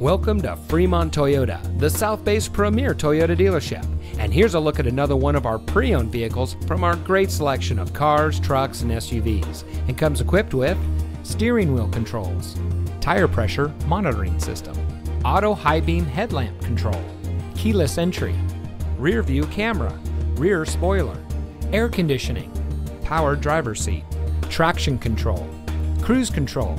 Welcome to Fremont Toyota, the South Bay's premier Toyota dealership. And here's a look at another one of our pre owned vehicles from our great selection of cars, trucks, and SUVs. And comes equipped with steering wheel controls, tire pressure monitoring system, auto high beam headlamp control, keyless entry, rear view camera, rear spoiler, air conditioning, power driver seat, traction control, cruise control,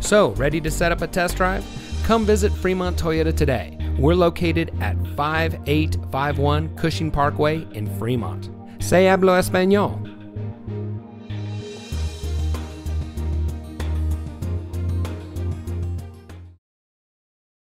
So, ready to set up a test drive? Come visit Fremont Toyota today. We're located at 5851 Cushing Parkway in Fremont. Se hablo español.